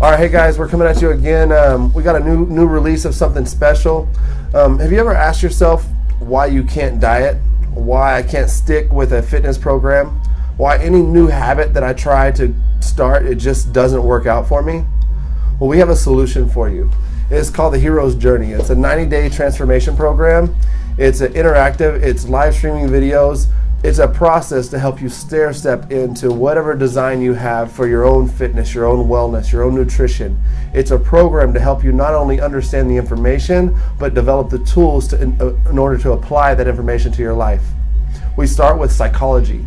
All right, hey guys, we're coming at you again. Um, we got a new new release of something special. Um, have you ever asked yourself why you can't diet? Why I can't stick with a fitness program? Why any new habit that I try to start it just doesn't work out for me? Well, we have a solution for you. It's called the Hero's Journey. It's a 90-day transformation program. It's interactive. It's live streaming videos it's a process to help you stair step into whatever design you have for your own fitness, your own wellness, your own nutrition. It's a program to help you not only understand the information, but develop the tools to, in, uh, in order to apply that information to your life. We start with psychology.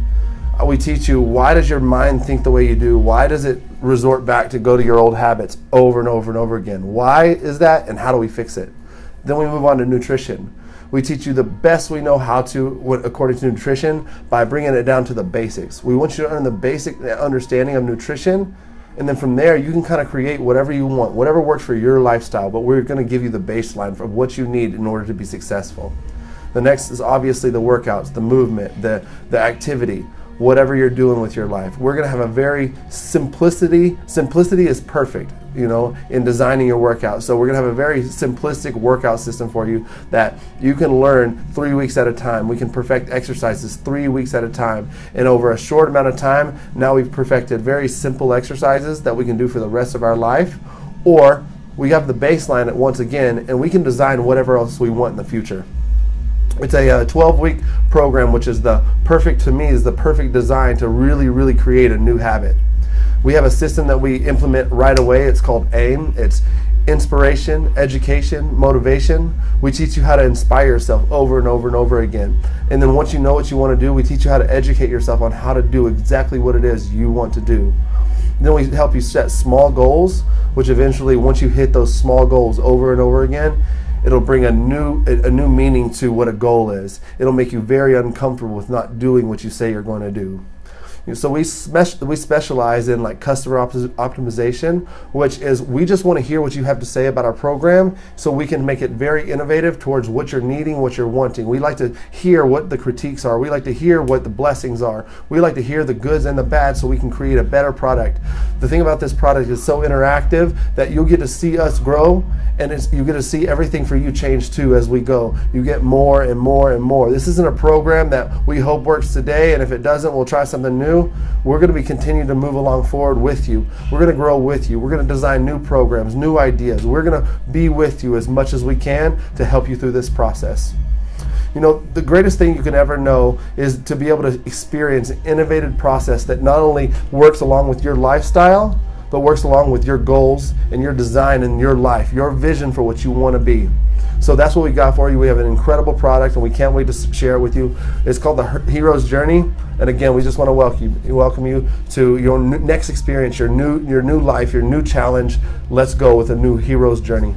Uh, we teach you why does your mind think the way you do? Why does it resort back to go to your old habits over and over and over again? Why is that and how do we fix it? Then we move on to nutrition we teach you the best we know how to, according to nutrition, by bringing it down to the basics. We want you to earn the basic understanding of nutrition. And then from there, you can kind of create whatever you want, whatever works for your lifestyle. But we're going to give you the baseline of what you need in order to be successful. The next is obviously the workouts, the movement, the, the activity whatever you're doing with your life. We're going to have a very simplicity. Simplicity is perfect, you know, in designing your workout. So we're to have a very simplistic workout system for you that you can learn three weeks at a time. We can perfect exercises three weeks at a time. And over a short amount of time, now we've perfected very simple exercises that we can do for the rest of our life. Or we have the baseline at once again, and we can design whatever else we want in the future. It's a 12 uh, week program, which is the perfect, to me, is the perfect design to really, really create a new habit. We have a system that we implement right away. It's called AIM. It's inspiration, education, motivation. We teach you how to inspire yourself over and over and over again. And then once you know what you want to do, we teach you how to educate yourself on how to do exactly what it is you want to do. Then we help you set small goals, which eventually, once you hit those small goals over and over again, It'll bring a new a new meaning to what a goal is. It'll make you very uncomfortable with not doing what you say you're going to do. So we spe- we specialize in like customer op- optimization, which is we just want to hear what you have to say about our program, so we can make it very innovative towards what you're needing, what you're wanting. We like to hear what the critiques are. We like to hear what the blessings are. We like to hear the goods and the bad, so we can create a better product. The thing about this product is so interactive that you'll get to see us grow, and you get to see everything for you change too as we go. You get more and more and more. This isn't a program that we hope works today, and if it doesn't, we'll try something new we're going to be continuing to move along forward with you. We're going to grow with you. We're going to design new programs, new ideas. We're going to be with you as much as we can to help you through this process. You know, the greatest thing you can ever know is to be able to experience an innovative process that not only works along with your lifestyle, but works along with your goals and your design and your life, your vision for what you want to be. So that's what we got for you. We have an incredible product, and we can't wait to share it with you. It's called the Hero's Journey, and again, we just want to welcome you, welcome you to your next experience, your new your new life, your new challenge. Let's go with a new Hero's Journey.